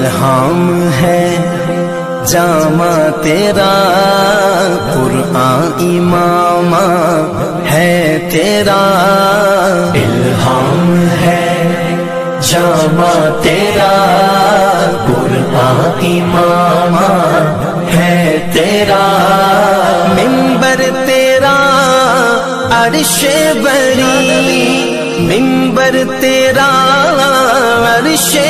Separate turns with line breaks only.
इल्हाम है, जामा तेरा, कुरआन इमामा है तेरा। इल्हाम है, जामा तेरा, कुरआन इमामा है तेरा। मिंबर तेरा, अरशे बरी, मिंबर तेरा, अरशे